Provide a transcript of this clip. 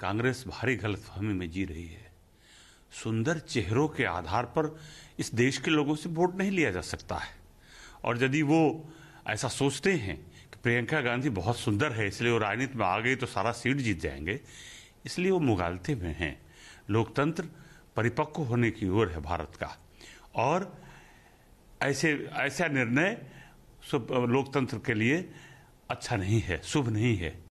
कांग्रेस भारी गलतफहमी में जी रही है। सुंदर चेहरों के आधार पर इस देश के लोगों से वोट नहीं लिया जा सकता है। और यदि वो ऐसा सोचते हैं कि प्रियंका गांधी बहुत सुंदर है, इसलिए वो राजनीति में आ गई तो सारा सीट जीत जाएँगे, इसलिए वो मुगालते में हैं। लोकतंत्र परिपक्व होने की ओर है भारत का। और ऐसे, ऐसा निर्णय लोकतंत्र के लिए अच्छा नहीं है, शुभ नहीं है।